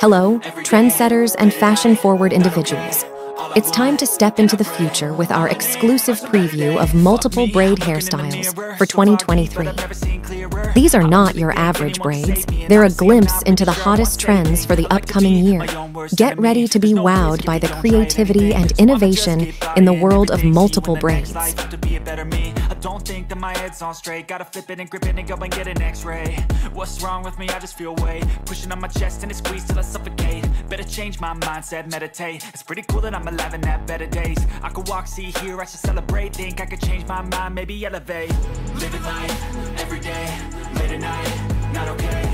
Hello, trendsetters and fashion forward individuals. It's time to step into the future with our exclusive preview of multiple braid hairstyles for 2023. These are not your average braids, they're a glimpse into the hottest trends for the upcoming year. Get ready to be wowed by the creativity and innovation in the world of multiple braids. Don't think that my head's on straight. Gotta flip it and grip it and go and get an x-ray. What's wrong with me? I just feel weight. Pushing on my chest and it squeezes till I suffocate. Better change my mindset, meditate. It's pretty cool that I'm alive and have better days. I could walk, see, hear, I should celebrate. Think I could change my mind, maybe elevate. Living life, everyday, late at night Not okay,